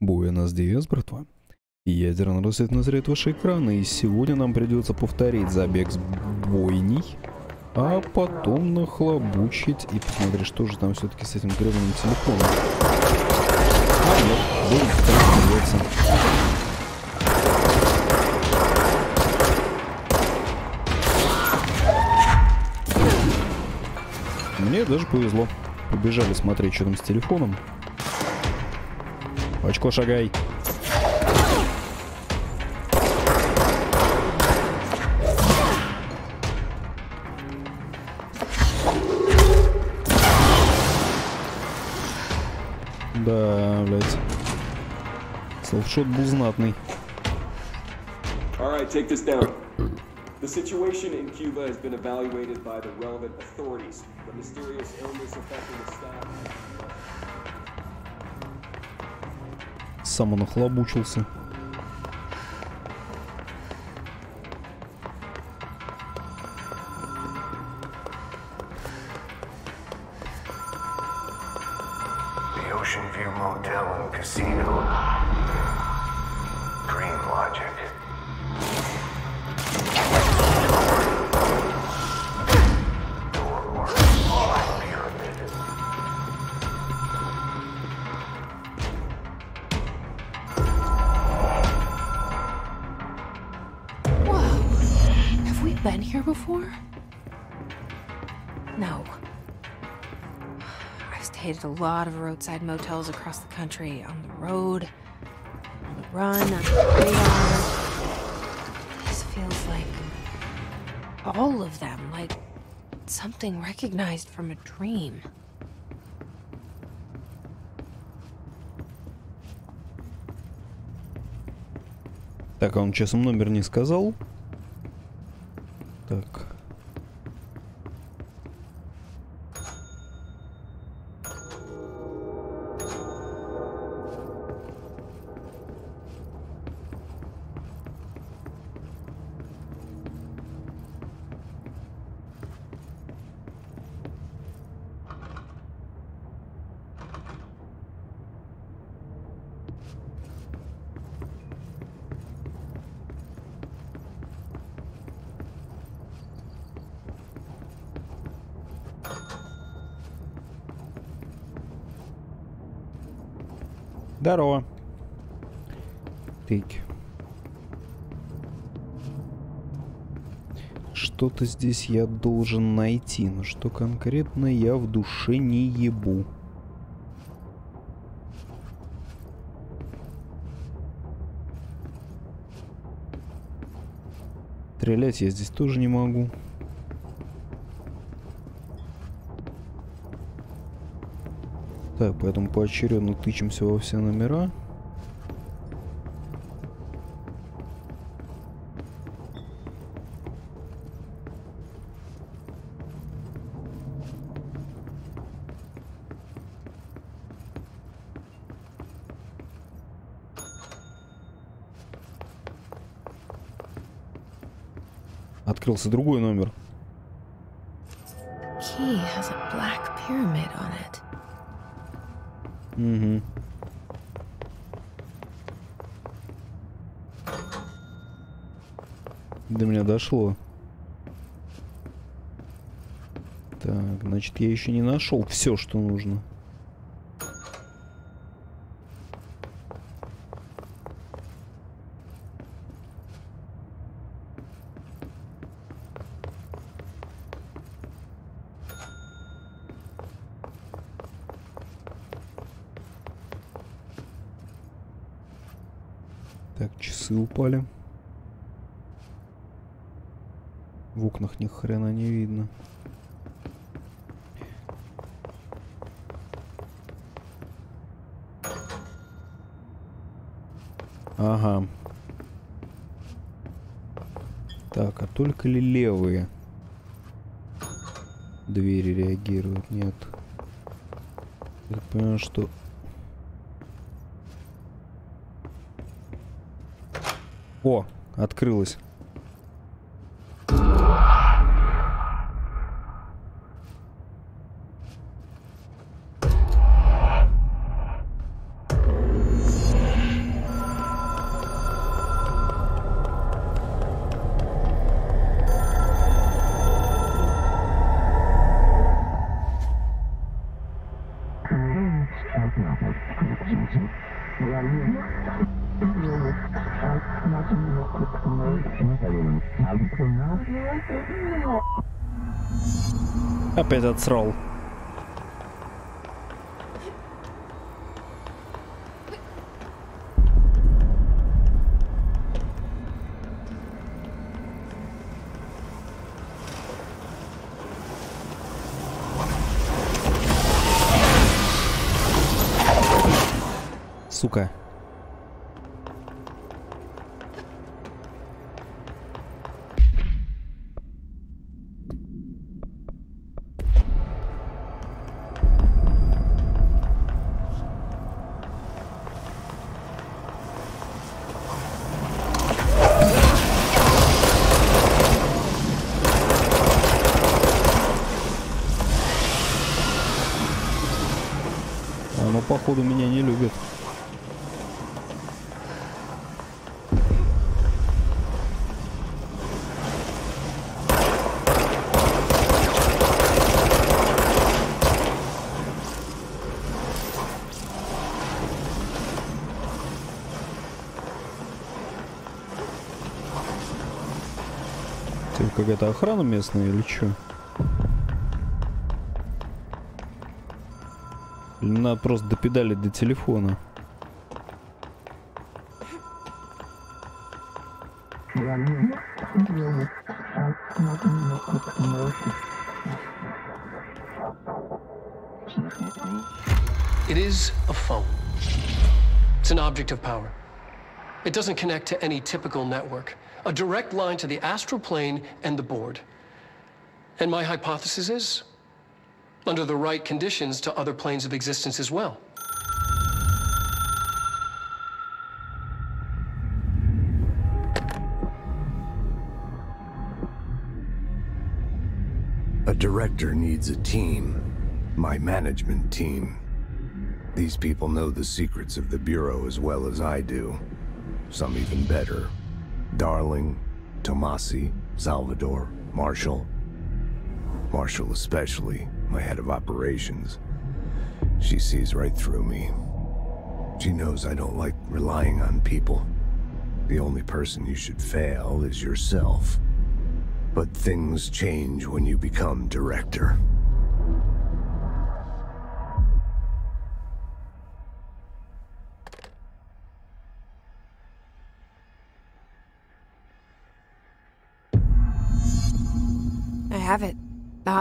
Буэнос Диас, братва. Ядерный рассвет назрет ваши экраны, и сегодня нам придется повторить забег с бойней, а потом нахлобучить и посмотреть, что же там все-таки с этим гребаным телефоном. А, нет, будет так Мне даже повезло. Побежали смотреть, что там с телефоном. Очко шагай. Да, блядь. Селфшот был знатный. Alright, take this down. The situation in Cuba has been evaluated by the relevant authorities. The mysterious illness affecting the staff. Сам and Casino. Dream Logic. a lot of roadside motels across the country, on the road, on the run, on the radar. This feels like all of them, like something recognized from a dream. Так, а он честно номер не сказал. Так. Здорово. Так. Что-то здесь я должен найти, но что конкретно я в душе не ебу. Стрелять я здесь тоже не могу. Так, поэтому поочередно тычемся во все номера. Открылся другой номер. Угу. До меня дошло. Так, значит, я еще не нашел все, что нужно. Ага. Так, а только ли левые двери реагируют? Нет. Я понимаю, что... О, открылась. Опять отсрал. Сука. Оно, походу, меня не любит. Это какая-то охрана местная или что? Или надо просто допедалить до телефона? It is a phone. It's an object of power. It doesn't connect to any typical network. A direct line to the astral plane and the board. And my hypothesis is, under the right conditions, to other planes of existence as well. A director needs a team. My management team. These people know the secrets of the Bureau as well as I do. Some even better. Darling, Tomasi, Salvador, Marshall. Marshall especially, my head of operations. She sees right through me. She knows I don't like relying on people. The only person you should fail is yourself. But things change when you become director.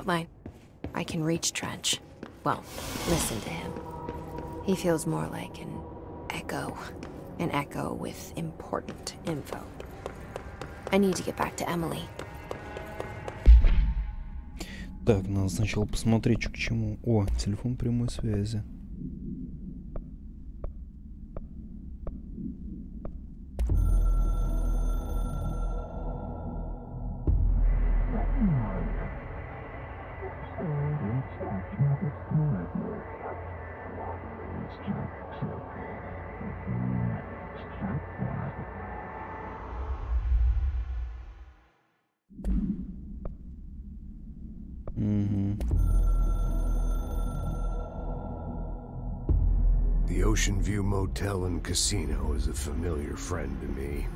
hotline. I can reach Trench. Well, listen to him. He feels more like an echo. An echo with important info. I need to get back to Emily. Так, надо сначала посмотреть, что к чему. О, телефон прямой связи. The Ocean View Motel and Casino is a familiar friend to me.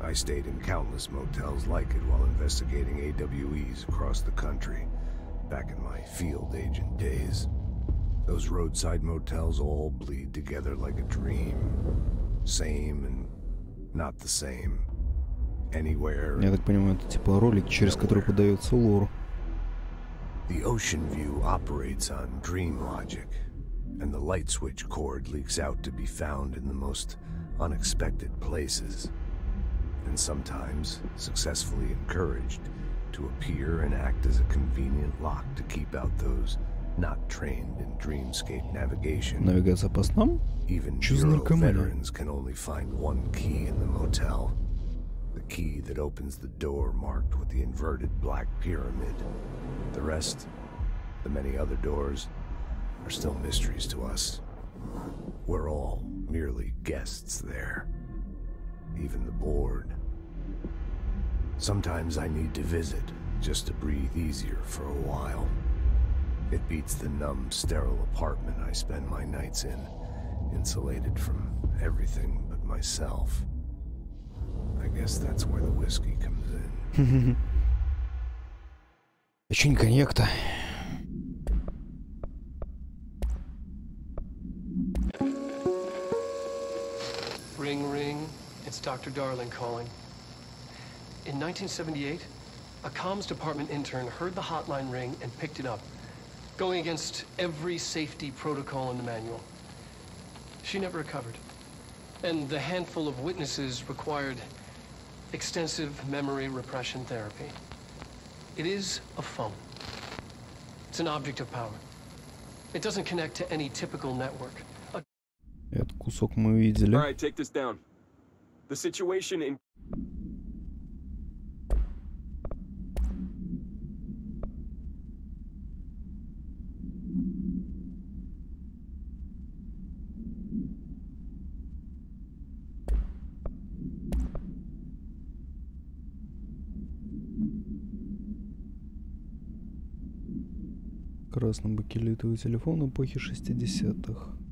I stayed in countless motels like it while investigating AWEs across the country, back in my field agent days. Those roadside motels all bleed together like a dream. Same and not the same. Anywhere. Я так понимаю, это типа ролик, через который подается лор. The Ocean View operates on dream logic, and the light switch cord leaks out to be found in the most unexpected places, and sometimes successfully encouraged to appear and act as a convenient lock to keep out those not trained in dreamscape navigation. Навигация по снам? Even Чё за Bureau наркомания? veterans can only find one key in the motel. The key that opens the door marked with the inverted black pyramid. The rest, the many other doors, are still mysteries to us. We're all merely guests there. Even the board. Sometimes I need to visit just to breathe easier for a while. It beats the numb, sterile apartment I spend my nights in, insulated from everything but myself. I guess that's where the whiskey comes in. А чё не коньяк-то? Dr. Darling calling. In 1978, a comms department intern heard the hotline ring and picked it up, going against every safety protocol in the manual. She never recovered. And the handful of witnesses required extensive memory repression therapy. It is a phone. It's an object of power. It doesn't connect to any typical network. A Этот кусок мы видели. All right, take this down. The situation in Красно-бакелитовый телефон эпохи 60-х.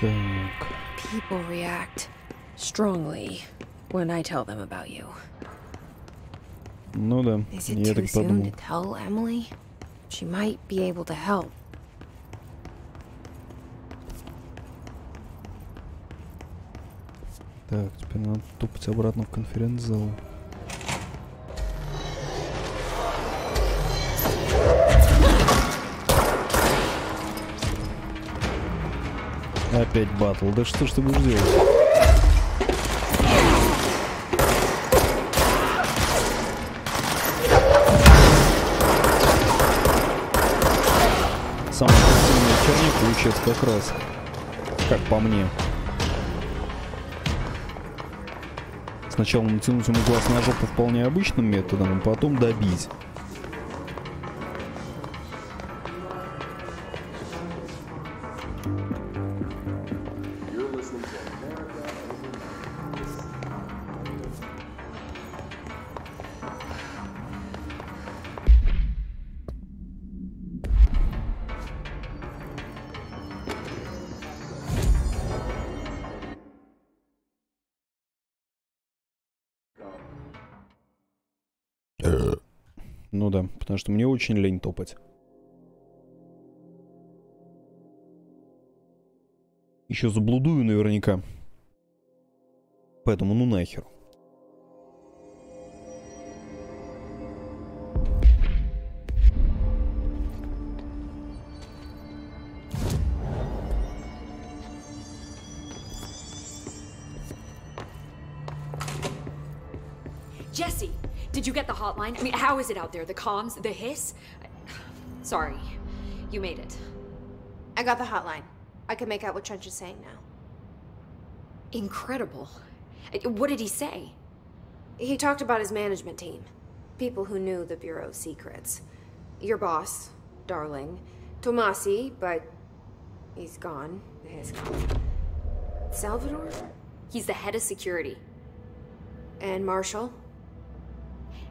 Так. People react strongly when I tell them about you. Ну да, Is it я too так soon to подумал. tell Emily? She might be able to help. Так, теперь надо топать обратно в конференц-зал. Опять батл. Да что ж ты будешь делать? Самый эффективный черник получается как раз. Как по мне. Сначала натянуть ему глаз на жопу вполне обычным методом, а потом добить. Ну да, потому что мне очень лень топать. Еще заблудую наверняка. Поэтому ну нахер. Jesse, did you get the hotline? I mean, how is it out there? The comms, the hiss? Sorry, you made it. I got the hotline. I can make out what Trench is saying now. Incredible. What did he say? He talked about his management team. People who knew the Bureau's secrets. Your boss, Darling. Tomasi, but he's gone. He's gone. Salvador? He's the head of security. And Marshall?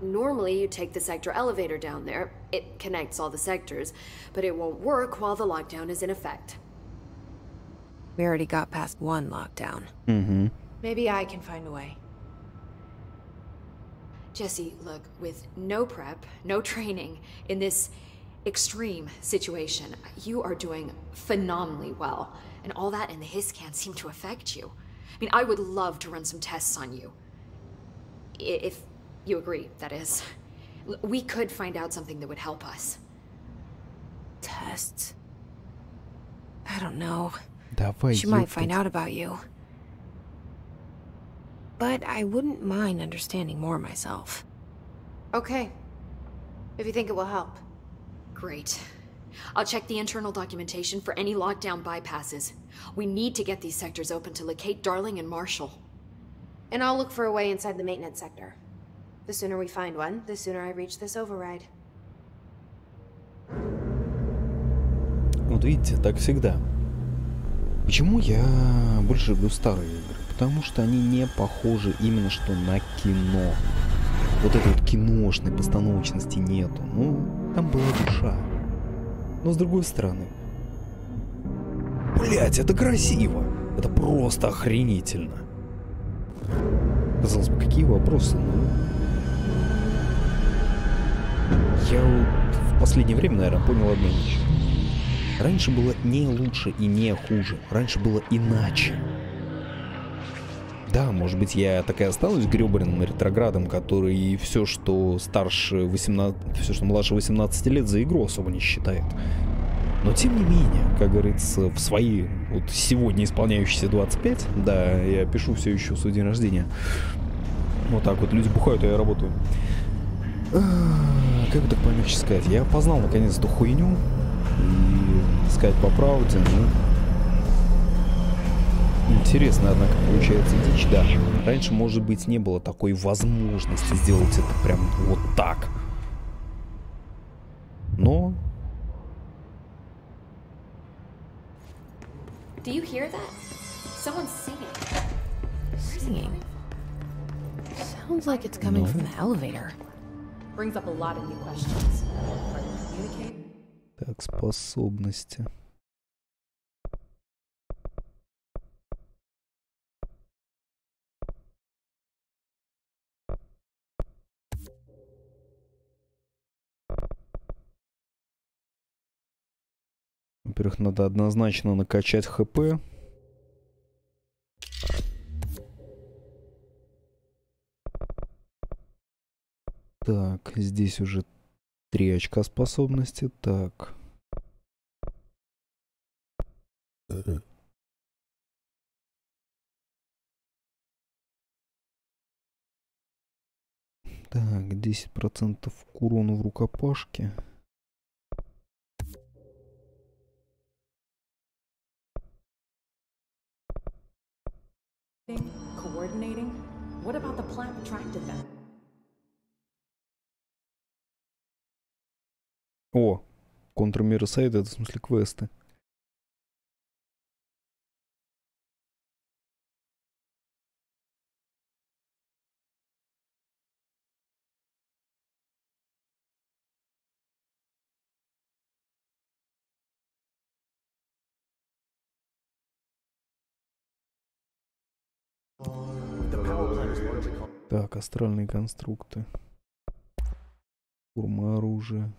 Normally, you take the sector elevator down there. It connects all the sectors, but it won't work while the lockdown is in effect. We already got past one lockdown. Mm-hmm. Maybe I can find a way. Jesse, look, with no prep, no training, in this extreme situation, you are doing phenomenally well. And all that and the hiss can't seem to affect you. I mean, I would love to run some tests on you. If you agree, that is. We could find out something that would help us. Tests? I don't know. That way she might find out about you. But I wouldn't mind understanding more myself. Okay. If you think it will help. Great. I'll check the internal documentation for any lockdown bypasses. We need to get these sectors open to locate Darling and Marshall. And I'll look for a way inside the maintenance sector. The sooner we find one, the sooner I reach this override. Вот видите, так всегда. Почему я больше люблю старые игры? Потому что они не похожи именно что на кино. Вот этой вот киношной постановочности нету. Ну, там была душа. Но с другой стороны... Блять, это красиво! Это просто охренительно. Казалось бы, какие вопросы? Ну, я вот в последнее время, наверное, понял одну вещь. Раньше было не лучше и не хуже. Раньше было иначе. Да, может быть, я так и осталась гребаным ретроградом, который все, что старше 18... все, что младше 18 лет, за игру особо не считает. Но тем не менее, как говорится, в свои вот сегодня исполняющиеся 25, да, я пишу все еще свой день рождения. Вот так вот, люди бухают, а я работаю. Как бы так помягче сказать, я познал наконец эту хуйню, и сказать по правде, ну... Интересно, однако, получается дичь, да. Раньше, может быть, не было такой возможности сделать это прям вот так. Но... Do you hear that? Someone's singing. Singing. Sounds like it's coming No. from the elevator. Так, способности. Во-первых, надо однозначно накачать ХП. Так, здесь уже три очка способности. Так. Так, 10% к урону в рукопашке. Coordinating? What about the plant attracted them? О, контрмеры сайта, это в смысле квесты. Так, астральные конструкты. Форма оружия.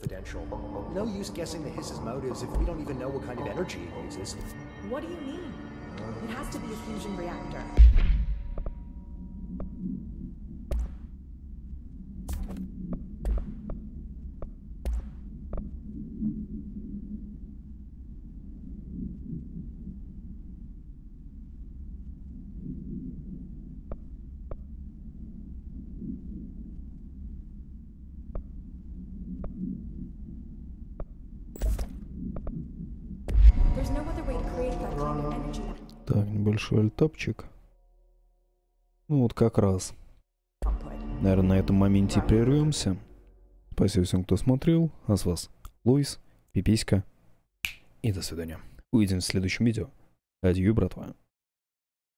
Confidential. No use guessing the hiss's motives if we don't even know what kind of energy he uses. What do you mean? It has to be a fusion reactor. Небольшой альтапчик. Ну вот как раз. Наверное, на этом моменте прервемся. Спасибо всем, кто смотрел. А с вас Луис, Пиписька. И до свидания. Увидимся в следующем видео. Адью, братва.